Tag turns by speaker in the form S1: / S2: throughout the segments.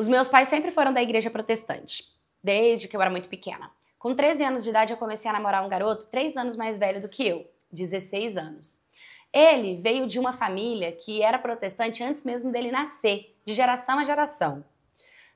S1: Os meus pais sempre foram da igreja protestante, desde que eu era muito pequena. Com 13 anos de idade, eu comecei a namorar um garoto 3 anos mais velho do que eu, 16 anos. Ele veio de uma família que era protestante antes mesmo dele nascer, de geração a geração.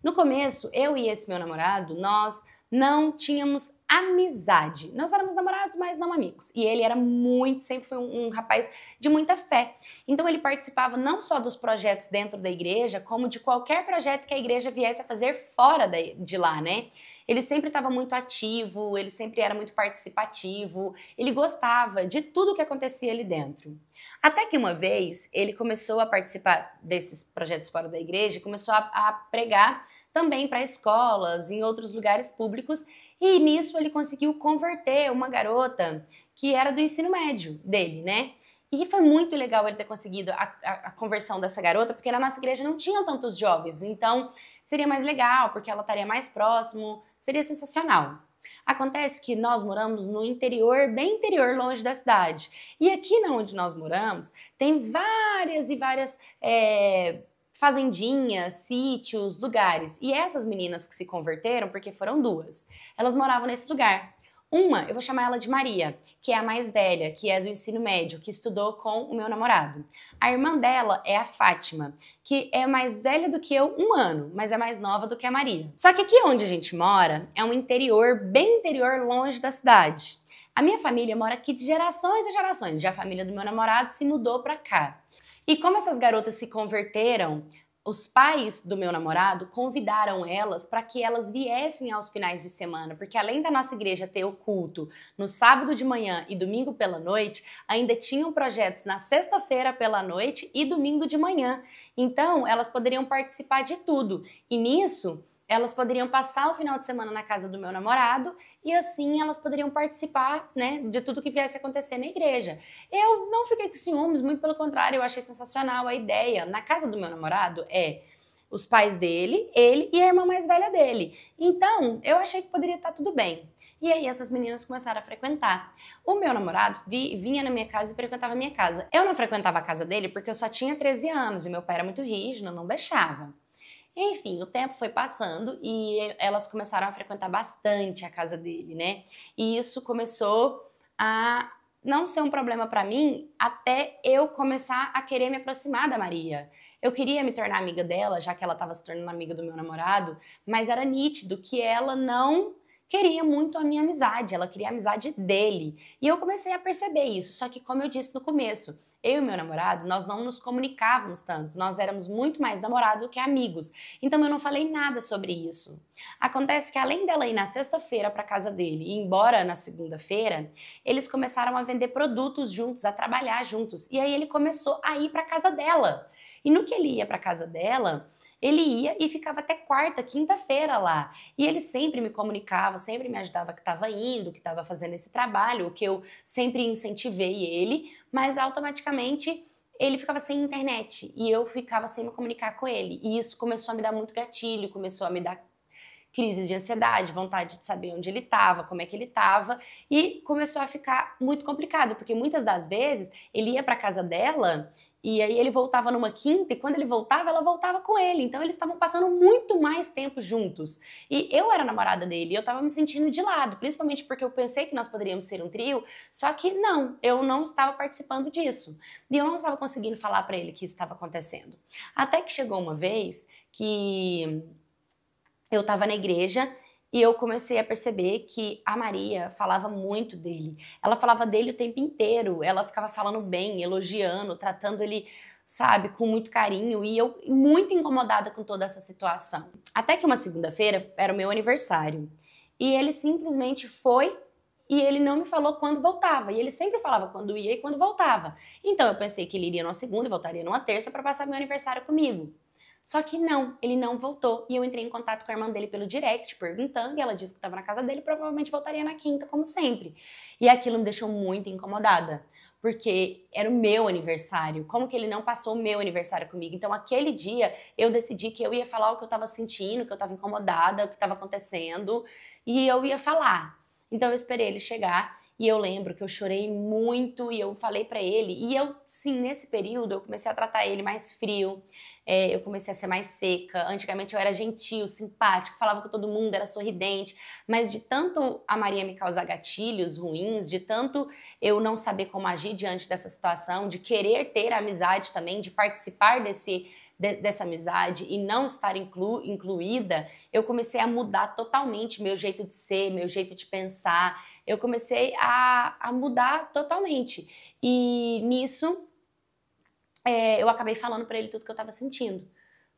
S1: No começo, eu e esse meu namorado, nós não tínhamos amizade. Nós éramos namorados, mas não amigos. E ele era muito, sempre foi um, um, rapaz de muita fé. Então ele participava não só dos projetos dentro da igreja, como de qualquer projeto que a igreja viesse a fazer fora de lá, né? Ele sempre estava muito ativo, ele sempre era muito participativo, ele gostava de tudo que acontecia ali dentro. Até que uma vez ele começou a participar desses projetos fora da igreja, começou a, a pregar também para escolas, em outros lugares públicos, e nisso ele conseguiu converter uma garota que era do ensino médio dele, né? E foi muito legal ele ter conseguido a, a, a, conversão dessa garota, porque na nossa igreja não tinham tantos jovens, então seria mais legal, porque ela estaria mais próximo, seria sensacional. Acontece que nós moramos no interior, bem interior, longe da cidade. E aqui onde nós moramos, tem várias e várias é, fazendinhas, sítios, lugares. E essas meninas que se converteram, porque foram duas, elas moravam nesse lugar. Uma, eu vou chamar ela de Maria, que é a mais velha, que é do ensino médio, que estudou com o meu namorado. A irmã dela é a Fátima, que é mais velha do que eu um ano, mas é mais nova do que a Maria. Só que aqui onde a gente mora é um interior, bem interior, longe da cidade. A minha família mora aqui de gerações e gerações. Já a família do meu namorado se mudou para cá. E como essas garotas se converteram, os pais do meu namorado convidaram elas para que elas viessem aos finais de semana, porque além da nossa igreja ter o culto no sábado de manhã e domingo pela noite, ainda tinham projetos na sexta-feira pela noite e domingo de manhã. Então, elas poderiam participar de tudo. E nisso, elas poderiam passar o final de semana na casa do meu namorado e assim elas poderiam participar, né, de tudo que viesse acontecer na igreja. Eu não fiquei com ciúmes, muito pelo contrário, eu achei sensacional a ideia. Na casa do meu namorado é os pais dele, ele e a irmã mais velha dele. Então, eu achei que poderia estar tudo bem. E aí essas meninas começaram a frequentar. O meu namorado vi, vinha na minha casa e frequentava a minha casa. Eu não frequentava a casa dele porque eu só tinha 13 anos e meu pai era muito rígido, não deixava. Enfim, o tempo foi passando e elas começaram a frequentar bastante a casa dele, né? E isso começou a não ser um problema para mim até eu começar a querer me aproximar da Maria. Eu queria me tornar amiga dela, já que ela estava se tornando amiga do meu namorado, mas era nítido que ela não queria muito a minha amizade, ela queria a amizade dele. E eu comecei a perceber isso, só que como eu disse no começo, eu e meu namorado, nós não nos comunicávamos tanto, nós éramos muito mais namorados do que amigos. Então eu não falei nada sobre isso. Acontece que além dela ir na sexta-feira para casa dele e ir embora na segunda-feira, eles começaram a vender produtos juntos, a trabalhar juntos. E aí ele começou a ir para casa dela. E no que ele ia para casa dela, ele ia e ficava até quarta, quinta-feira lá. E ele sempre me comunicava, sempre me ajudava que estava indo, que estava fazendo esse trabalho, o que eu sempre incentivei ele, mas automaticamente ele ficava sem internet e eu ficava sem me comunicar com ele. E isso começou a me dar muito gatilho, começou a me dar crises de ansiedade, vontade de saber onde ele estava, como é que ele estava, e começou a ficar muito complicado, porque muitas das vezes ele ia para casa dela e aí ele voltava numa quinta e quando ele voltava, ela voltava com ele. Então eles estavam passando muito mais tempo juntos. E eu era namorada dele e eu tava me sentindo de lado, principalmente porque eu pensei que nós poderíamos ser um trio, só que não, eu não estava participando disso. E eu não estava conseguindo falar para ele que isso estava acontecendo. Até que chegou uma vez que eu estava na igreja e eu comecei a perceber que a Maria falava muito dele. Ela falava dele o tempo inteiro. Ela ficava falando bem, elogiando, tratando ele, sabe, com muito carinho. E eu muito incomodada com toda essa situação. Até que uma segunda-feira era o meu aniversário. E ele simplesmente foi e ele não me falou quando voltava. E ele sempre falava quando ia e quando voltava. Então eu pensei que ele iria numa segunda e voltaria numa terça para passar meu aniversário comigo. Só que não, ele não voltou. E eu entrei em contato com a irmã dele pelo direct, perguntando, e ela disse que estava na casa dele, provavelmente voltaria na quinta, como sempre. E aquilo me deixou muito incomodada, porque era o meu aniversário. Como que ele não passou o meu aniversário comigo? Então, aquele dia, eu decidi que eu ia falar o que eu estava sentindo, que eu estava incomodada, o que estava acontecendo, e eu ia falar. Então, eu esperei ele chegar E eu lembro que eu chorei muito e eu falei para ele. E eu, sim, nesse período eu comecei a tratar ele mais frio. É, eu comecei a ser mais seca. Antigamente eu era gentil, simpática, falava com todo mundo, era sorridente. Mas de tanto a Maria me causar gatilhos ruins, de tanto eu não saber como agir diante dessa situação, de querer ter amizade também, de participar desse de, dessa amizade e não estar inclu, incluída, eu comecei a mudar totalmente meu jeito de ser, meu jeito de pensar. Eu comecei a, a mudar totalmente. E nisso, é, eu acabei falando para ele tudo que eu estava sentindo.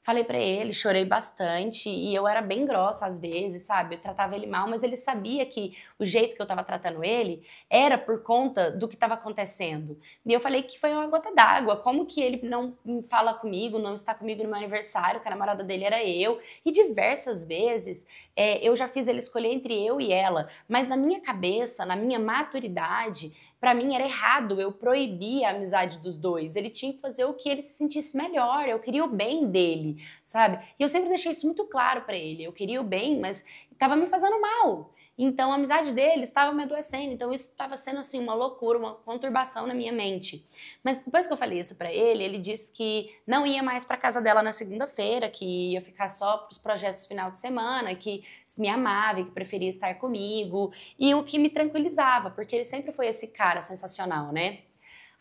S1: Falei para ele, chorei bastante e eu era bem grossa às vezes, sabe? Eu tratava ele mal, mas ele sabia que o jeito que eu tava tratando ele era por conta do que tava acontecendo. E eu falei que foi uma gota d'água. Como que ele não fala comigo, não está comigo no meu aniversário, que a namorada dele era eu? E diversas vezes é, eu já fiz ele escolher entre eu e ela, mas na minha cabeça, na minha maturidade, para mim era errado, eu proibia a amizade dos dois. Ele tinha que fazer o que ele se sentisse melhor, eu queria o bem dele, sabe? E eu sempre deixei isso muito claro para ele. Eu queria o bem, mas estava me fazendo mal. Então a amizade dele estava me adoecendo, então isso estava sendo assim uma loucura, uma conturbação na minha mente. Mas depois que eu falei isso para ele, ele disse que não ia mais para casa dela na segunda-feira, que ia ficar só para os projetos final de semana, que me amava, que preferia estar comigo, e o que me tranquilizava, porque ele sempre foi esse cara sensacional, né?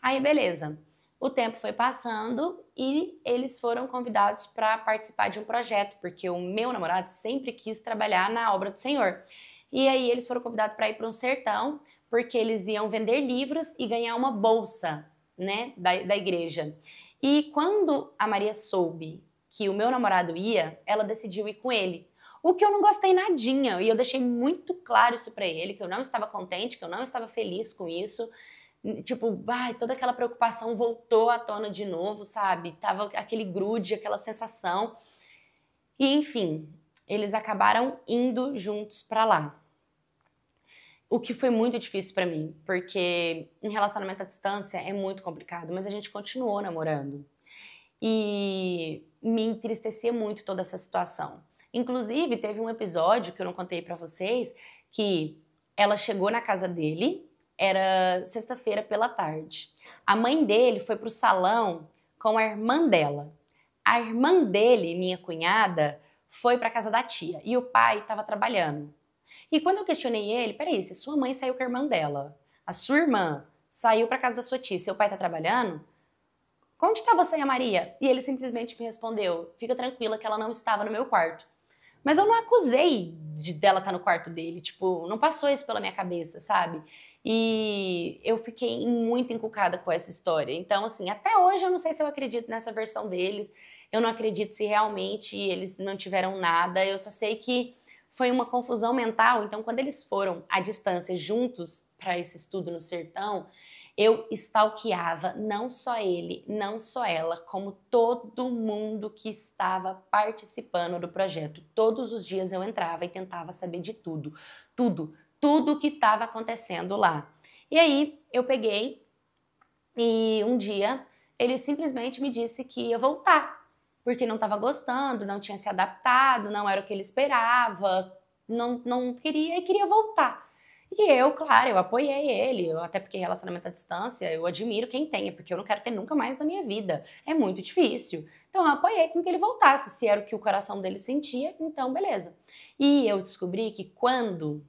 S1: Aí beleza. O tempo foi passando e eles foram convidados para participar de um projeto, porque o meu namorado sempre quis trabalhar na obra do Senhor. E aí eles foram convidados para ir para um sertão, porque eles iam vender livros e ganhar uma bolsa, né, da, da igreja. E quando a Maria soube que o meu namorado ia, ela decidiu ir com ele. O que eu não gostei nadinha, e eu deixei muito claro isso para ele, que eu não estava contente, que eu não estava feliz com isso. Tipo, ai, toda aquela preocupação voltou à tona de novo, sabe? Tava aquele grude, aquela sensação. E enfim, eles acabaram indo juntos para lá. O que foi muito difícil para mim, porque em relacionamento à distância é muito complicado, mas a gente continuou namorando. E me entristecia muito toda essa situação. Inclusive, teve um episódio que eu não contei para vocês que ela chegou na casa dele, era sexta-feira pela tarde. A mãe dele foi pro salão com a irmã dela. A irmã dele, minha cunhada, foi para casa da tia e o pai estava trabalhando. E quando eu questionei ele, peraí, se sua mãe saiu com a irmã dela, a sua irmã saiu para casa da sua tia, seu pai tá trabalhando? Onde está você e a Maria? E ele simplesmente me respondeu: fica tranquila que ela não estava no meu quarto. Mas eu não acusei de dela estar tá no quarto dele, tipo, não passou isso pela minha cabeça, sabe? E eu fiquei muito encucada com essa história. Então, assim, até hoje eu não sei se eu acredito nessa versão deles. Eu não acredito se realmente eles não tiveram nada. Eu só sei que foi uma confusão mental. Então, quando eles foram à distância juntos para esse estudo no sertão, eu stalkeava não só ele, não só ela, como todo mundo que estava participando do projeto. Todos os dias eu entrava e tentava saber de tudo, tudo, tudo que estava acontecendo lá. E aí eu peguei e um dia ele simplesmente me disse que ia voltar porque não estava gostando, não tinha se adaptado, não era o que ele esperava, não, não queria e queria voltar. E eu, claro, eu apoiei ele, eu, até porque relacionamento à distância, eu admiro quem tenha, porque eu não quero ter nunca mais na minha vida. É muito difícil. Então eu apoiei com que ele voltasse, se era o que o coração dele sentia, então beleza. E eu descobri que quando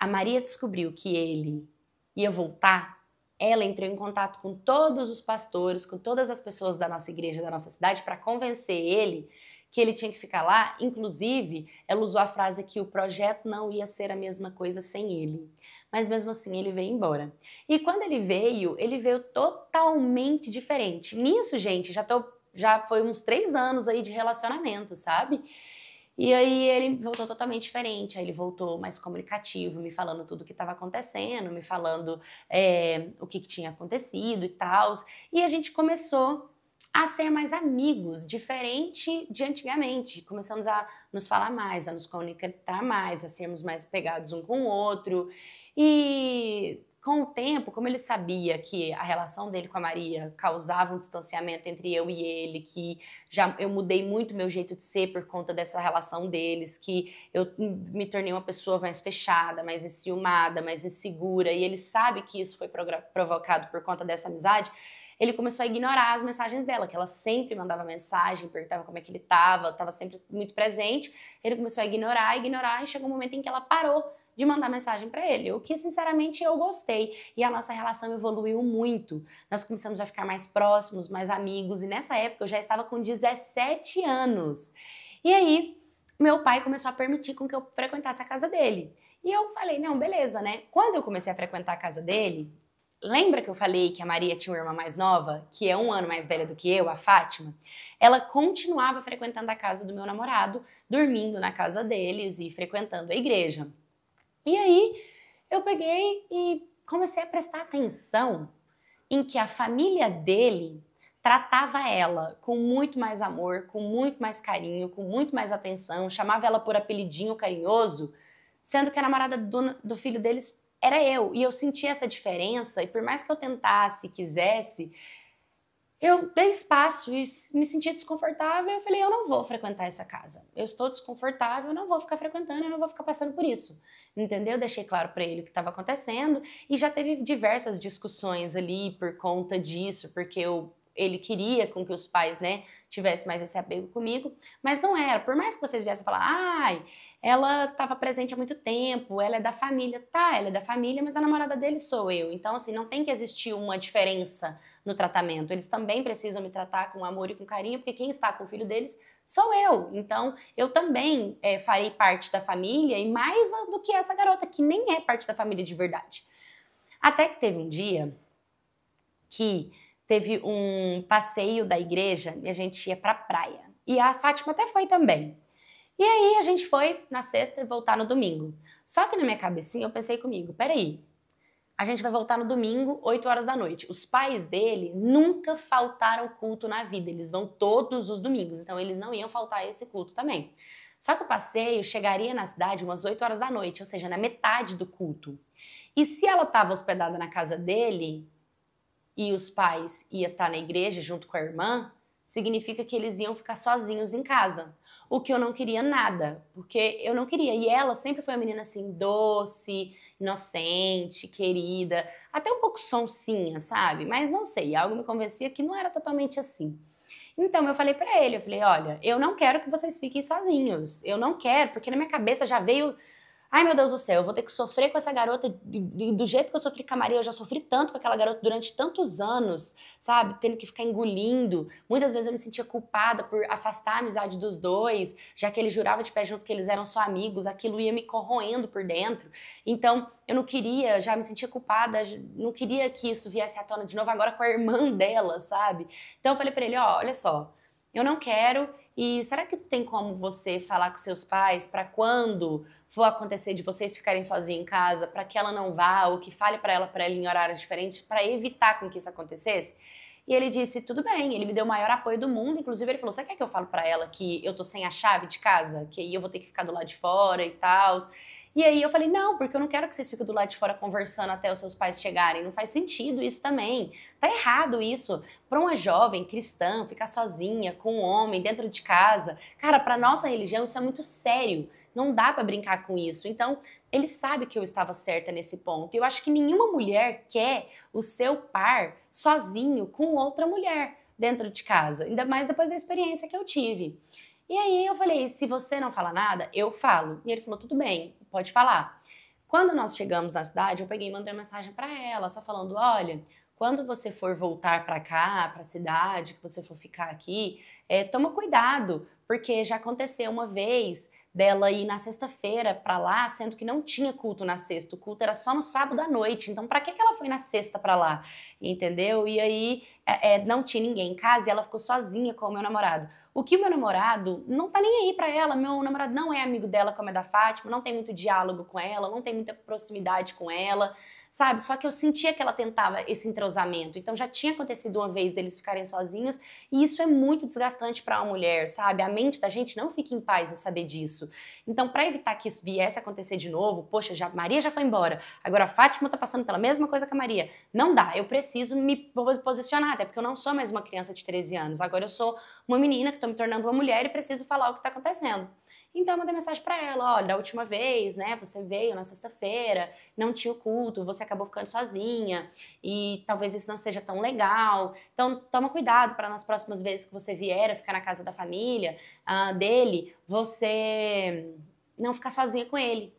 S1: a Maria descobriu que ele ia voltar, ela entrou em contato com todos os pastores, com todas as pessoas da nossa igreja, da nossa cidade, para convencer ele que ele tinha que ficar lá. Inclusive, ela usou a frase que o projeto não ia ser a mesma coisa sem ele. Mas mesmo assim, ele veio embora. E quando ele veio, ele veio totalmente diferente. Nisso, gente, já, tô, já foi uns três anos aí de relacionamento, sabe? E aí ele voltou totalmente diferente, aí ele voltou mais comunicativo, me falando tudo o que estava acontecendo, me falando é, o que, que tinha acontecido e tal. E a gente começou a ser mais amigos, diferente de antigamente. Começamos a nos falar mais, a nos comunicar mais, a sermos mais pegados um com o outro. E com o tempo, como ele sabia que a relação dele com a Maria causava um distanciamento entre eu e ele, que já eu mudei muito meu jeito de ser por conta dessa relação deles, que eu me tornei uma pessoa mais fechada, mais enciumada, mais insegura, e ele sabe que isso foi provocado por conta dessa amizade, ele começou a ignorar as mensagens dela, que ela sempre mandava mensagem, perguntava como é que ele estava, estava sempre muito presente. Ele começou a ignorar, ignorar, e chegou um momento em que ela parou de mandar mensagem para ele, o que sinceramente eu gostei. E a nossa relação evoluiu muito. Nós começamos a ficar mais próximos, mais amigos, e nessa época eu já estava com 17 anos. E aí, meu pai começou a permitir com que eu frequentasse a casa dele. E eu falei, não, beleza, né? Quando eu comecei a frequentar a casa dele, lembra que eu falei que a Maria tinha uma irmã mais nova, que é um ano mais velha do que eu, a Fátima? Ela continuava frequentando a casa do meu namorado, dormindo na casa deles e frequentando a igreja. E aí eu peguei e comecei a prestar atenção em que a família dele tratava ela com muito mais amor, com muito mais carinho, com muito mais atenção, chamava ela por apelidinho carinhoso, sendo que a namorada do, do filho deles era eu. E eu sentia essa diferença, e por mais que eu tentasse, quisesse, eu dei espaço e me senti desconfortável. Eu falei, eu não vou frequentar essa casa. Eu estou desconfortável, eu não vou ficar frequentando, eu não vou ficar passando por isso. Entendeu? Deixei claro para ele o que estava acontecendo e já teve diversas discussões ali por conta disso, porque eu, ele queria com que os pais, né, tivessem mais esse apego comigo, mas não era. Por mais que vocês viessem falar, ai, ela estava presente há muito tempo, ela é da família. Tá, ela é da família, mas a namorada dele sou eu. Então, assim, não tem que existir uma diferença no tratamento. Eles também precisam me tratar com amor e com carinho, porque quem está com o filho deles sou eu. Então, eu também é, farei parte da família e mais do que essa garota, que nem é parte da família de verdade. Até que teve um dia que teve um passeio da igreja e a gente ia pra praia. E a Fátima até foi também. E aí a gente foi na sexta e voltar no domingo. Só que na minha cabecinha eu pensei comigo, peraí, a gente vai voltar no domingo, 8 horas da noite. Os pais dele nunca faltaram culto na vida, eles vão todos os domingos, então eles não iam faltar esse culto também. Só que o passeio chegaria na cidade umas 8 horas da noite, ou seja, na metade do culto. E se ela estava hospedada na casa dele e os pais iam estar na igreja junto com a irmã, significa que eles iam ficar sozinhos em casa o que eu não queria nada, porque eu não queria. E ela sempre foi uma menina assim, doce, inocente, querida, até um pouco sonsinha, sabe? Mas não sei, algo me convencia que não era totalmente assim. Então eu falei para ele, eu falei, olha, eu não quero que vocês fiquem sozinhos. Eu não quero, porque na minha cabeça já veio Ai, meu Deus do céu, eu vou ter que sofrer com essa garota do jeito que eu sofri com a Maria. Eu já sofri tanto com aquela garota durante tantos anos, sabe? Tendo que ficar engolindo. Muitas vezes eu me sentia culpada por afastar a amizade dos dois, já que ele jurava de pé junto que eles eram só amigos. Aquilo ia me corroendo por dentro. Então, eu não queria, já me sentia culpada, não queria que isso viesse à tona de novo agora com a irmã dela, sabe? Então eu falei para ele, ó, olha só, eu não quero. E será que tem como você falar com seus pais para quando for acontecer de vocês ficarem sozinhos em casa, para que ela não vá ou que fale para ela para ela em horários diferentes, para evitar com que isso acontecesse? E ele disse: tudo bem, ele me deu o maior apoio do mundo. Inclusive, ele falou: você quer que eu fale para ela que eu tô sem a chave de casa? Que aí eu vou ter que ficar do lado de fora e tal. E aí eu falei, não, porque eu não quero que vocês fiquem do lado de fora conversando até os seus pais chegarem. Não faz sentido isso também. Tá errado isso. Para uma jovem cristã ficar sozinha com um homem dentro de casa, cara, para nossa religião isso é muito sério. Não dá para brincar com isso. Então, ele sabe que eu estava certa nesse ponto. Eu acho que nenhuma mulher quer o seu par sozinho com outra mulher dentro de casa, ainda mais depois da experiência que eu tive. E aí eu falei: se você não fala nada, eu falo. E ele falou: tudo bem, pode falar. Quando nós chegamos na cidade, eu peguei e mandei uma mensagem para ela, só falando: olha, quando você for voltar para cá, para a cidade, que você for ficar aqui, é, toma cuidado, porque já aconteceu uma vez dela ir na sexta-feira para lá, sendo que não tinha culto na sexta, o culto era só no sábado à noite. Então, para que que ela foi na sexta para lá? Entendeu? E aí é, é, não tinha ninguém em casa e ela ficou sozinha com o meu namorado. O que o meu namorado não tá nem aí para ela, meu namorado não é amigo dela como é da Fátima, não tem muito diálogo com ela, não tem muita proximidade com ela sabe? Só que eu sentia que ela tentava esse entrosamento. Então já tinha acontecido uma vez deles ficarem sozinhos e isso é muito desgastante para uma mulher, sabe? A mente da gente não fica em paz em saber disso. Então, para evitar que isso viesse a acontecer de novo, poxa, já Maria já foi embora. Agora a Fátima tá passando pela mesma coisa que a Maria. Não dá, eu preciso me posicionar, até porque eu não sou mais uma criança de 13 anos. Agora eu sou uma menina que tô me tornando uma mulher e preciso falar o que tá acontecendo. Então eu mandei mensagem para ela, olha, da última vez, né, você veio na sexta-feira, não tinha o culto, você acabou ficando sozinha e talvez isso não seja tão legal. Então toma cuidado para nas próximas vezes que você vier ficar na casa da família uh, dele, você não ficar sozinha com ele.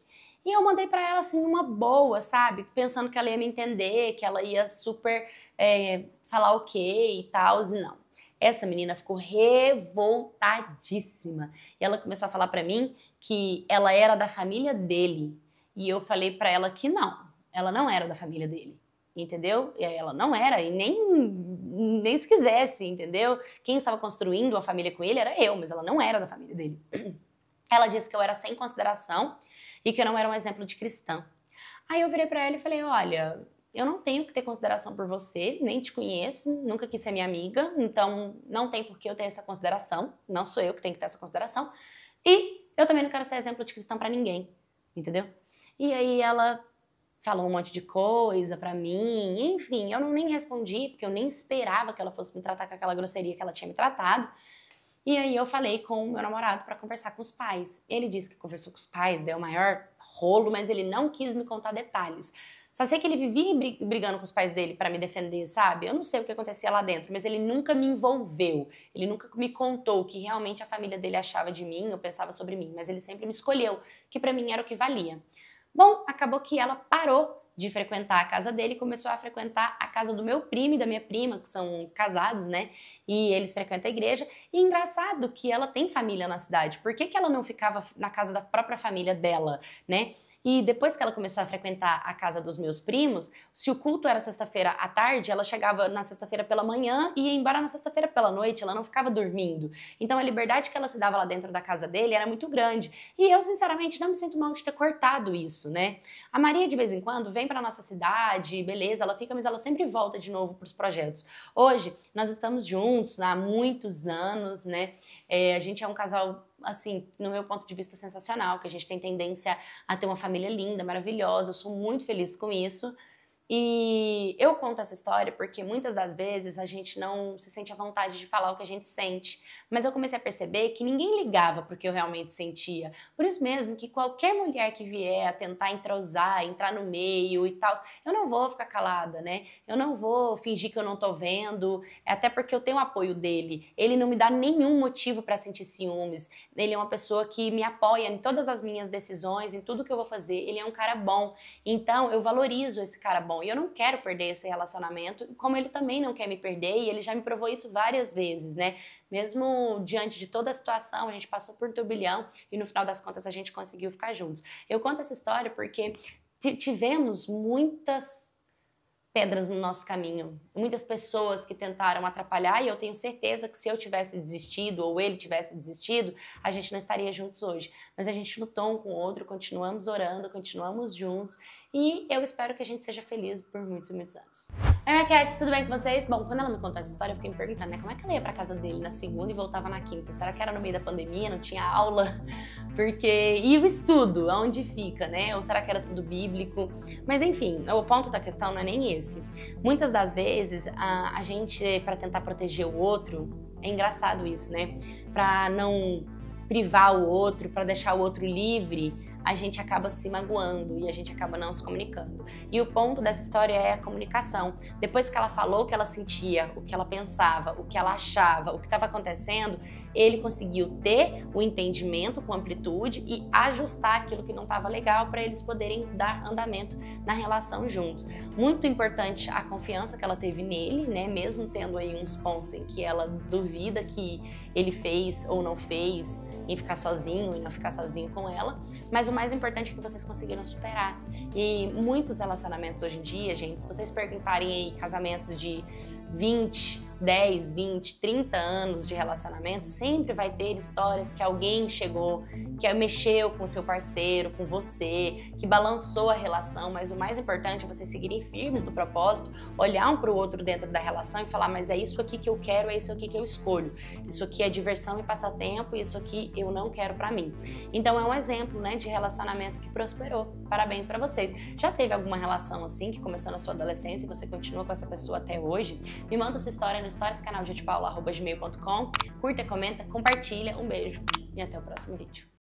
S1: E eu mandei para ela assim uma boa, sabe? Pensando que ela ia me entender, que ela ia super é, falar ok e tal, não. Essa menina ficou revoltadíssima. E ela começou a falar para mim que ela era da família dele. E eu falei para ela que não, ela não era da família dele. Entendeu? E ela não era, e nem, nem se quisesse, entendeu? Quem estava construindo a família com ele era eu, mas ela não era da família dele. Ela disse que eu era sem consideração e que eu não era um exemplo de cristã. Aí eu virei para ela e falei: Olha, eu não tenho que ter consideração por você, nem te conheço, nunca quis ser minha amiga, então não tem por que eu ter essa consideração, não sou eu que tenho que ter essa consideração. E eu também não quero ser exemplo de cristão para ninguém, entendeu? E aí ela falou um monte de coisa para mim, enfim, eu não nem respondi, porque eu nem esperava que ela fosse me tratar com aquela grosseria que ela tinha me tratado. E aí eu falei com o meu namorado para conversar com os pais. Ele disse que conversou com os pais, deu o maior rolo, mas ele não quis me contar detalhes. Só sei que ele vivia brigando com os pais dele para me defender, sabe? Eu não sei o que acontecia lá dentro, mas ele nunca me envolveu. Ele nunca me contou o que realmente a família dele achava de mim ou pensava sobre mim, mas ele sempre me escolheu, que para mim era o que valia. Bom, acabou que ela parou de frequentar a casa dele e começou a frequentar a casa do meu primo e da minha prima, que são casados, né? E eles frequentam a igreja. E engraçado que ela tem família na cidade. Por que, que ela não ficava na casa da própria família dela, né? E depois que ela começou a frequentar a casa dos meus primos, se o culto era sexta-feira à tarde, ela chegava na sexta-feira pela manhã e ia embora na sexta-feira pela noite, ela não ficava dormindo. Então a liberdade que ela se dava lá dentro da casa dele era muito grande. E eu, sinceramente, não me sinto mal de ter cortado isso, né? A Maria, de vez em quando, vem para nossa cidade, beleza, ela fica, mas ela sempre volta de novo para os projetos. Hoje, nós estamos juntos há muitos anos, né? É, a gente é um casal assim, no meu ponto de vista, sensacional, que a gente tem tendência a ter uma família linda, maravilhosa. Eu sou muito feliz com isso. E eu conto essa história porque muitas das vezes a gente não se sente à vontade de falar o que a gente sente. Mas eu comecei a perceber que ninguém ligava porque eu realmente sentia. Por isso mesmo que qualquer mulher que vier a tentar entrosar, entrar no meio e tal, eu não vou ficar calada, né? Eu não vou fingir que eu não tô vendo, até porque eu tenho o apoio dele. Ele não me dá nenhum motivo para sentir ciúmes. Ele é uma pessoa que me apoia em todas as minhas decisões, em tudo que eu vou fazer. Ele é um cara bom. Então eu valorizo esse cara bom bom. E eu não quero perder esse relacionamento, como ele também não quer me perder, e ele já me provou isso várias vezes, né? Mesmo diante de toda a situação, a gente passou por turbilhão e no final das contas a gente conseguiu ficar juntos. Eu conto essa história porque tivemos muitas pedras no nosso caminho, muitas pessoas que tentaram atrapalhar e eu tenho certeza que se eu tivesse desistido ou ele tivesse desistido, a gente não estaria juntos hoje. Mas a gente lutou um com o outro, continuamos orando, continuamos juntos e eu espero que a gente seja feliz por muitos e muitos anos. Oi, minha tudo bem com vocês? Bom, quando ela me contou essa história, eu fiquei me perguntando, né, como é que ela ia pra casa dele na segunda e voltava na quinta? Será que era no meio da pandemia, não tinha aula? Porque. E o estudo, aonde fica, né? Ou será que era tudo bíblico? Mas enfim, o ponto da questão não é nem esse. Muitas das vezes, a, a gente, para tentar proteger o outro, é engraçado isso, né? Pra não privar o outro, para deixar o outro livre a gente acaba se magoando e a gente acaba não se comunicando. E o ponto dessa história é a comunicação. Depois que ela falou o que ela sentia, o que ela pensava, o que ela achava, o que estava acontecendo, ele conseguiu ter o entendimento com amplitude e ajustar aquilo que não estava legal para eles poderem dar andamento na relação juntos. Muito importante a confiança que ela teve nele, né? Mesmo tendo aí uns pontos em que ela duvida que ele fez ou não fez em ficar sozinho e não ficar sozinho com ela, mas mais importante é que vocês conseguiram superar. E muitos relacionamentos hoje em dia, gente, se vocês perguntarem aí casamentos de 20, 10, 20, 30 anos de relacionamento, sempre vai ter histórias que alguém chegou, que mexeu com seu parceiro, com você, que balançou a relação, mas o mais importante é vocês seguirem firmes no propósito, olhar um para o outro dentro da relação e falar, mas é isso aqui que eu quero, é isso aqui que eu escolho. Isso aqui é diversão e passatempo, isso aqui eu não quero para mim. Então é um exemplo, né, de relacionamento que prosperou. Parabéns para vocês. Já teve alguma relação assim que começou na sua adolescência e você continua com essa pessoa até hoje? Me manda sua história no stories, canal de Paula, gmail.com. Curta, comenta, compartilha. Um beijo e até o próximo vídeo.